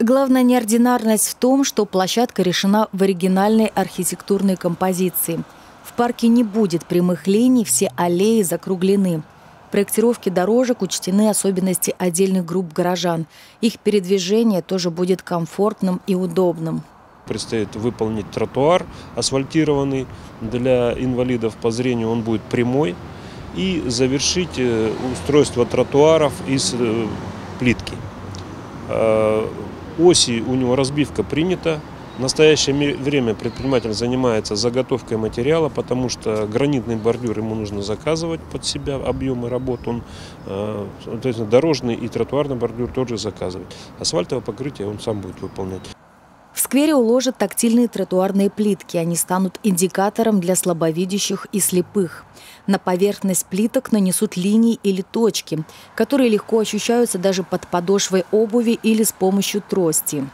Главная неординарность в том, что площадка решена в оригинальной архитектурной композиции. В парке не будет прямых линий, все аллеи закруглены. В проектировке дорожек учтены особенности отдельных групп горожан. Их передвижение тоже будет комфортным и удобным. Предстоит выполнить тротуар асфальтированный для инвалидов по зрению. Он будет прямой. И завершить э, устройство тротуаров из э, плитки. Э, оси у него разбивка принята. В настоящее время предприниматель занимается заготовкой материала, потому что гранитный бордюр ему нужно заказывать под себя, объемы работ. Он, соответственно, дорожный и тротуарный бордюр тоже заказывает. Асфальтовое покрытие он сам будет выполнять. Сквере уложат тактильные тротуарные плитки. Они станут индикатором для слабовидящих и слепых. На поверхность плиток нанесут линии или точки, которые легко ощущаются даже под подошвой обуви или с помощью трости.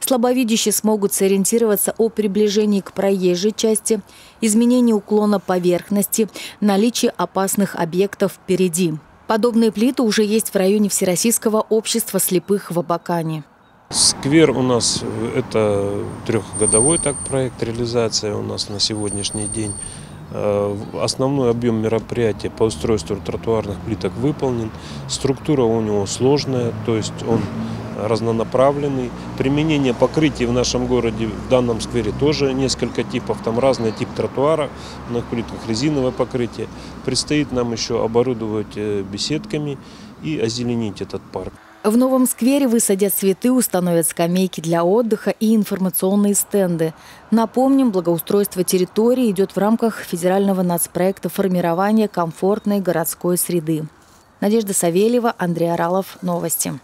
Слабовидящие смогут сориентироваться о приближении к проезжей части, изменении уклона поверхности, наличии опасных объектов впереди. Подобные плиты уже есть в районе Всероссийского общества слепых в Абакане. Сквер у нас э, это трехгодовой так проект реализация у нас на сегодняшний день. Э, основной объем мероприятия по устройству тротуарных плиток выполнен. Структура у него сложная, то есть он разнонаправленный. Применение покрытий в нашем городе, в данном сквере тоже несколько типов. Там разный тип тротуара, на плитках резиновое покрытие. Предстоит нам еще оборудовать э, беседками и озеленить этот парк. В новом сквере высадят цветы, установят скамейки для отдыха и информационные стенды. Напомним, благоустройство территории идет в рамках федерального нацпроекта формирования комфортной городской среды. Надежда Савельева, Андрей Аралов. Новости.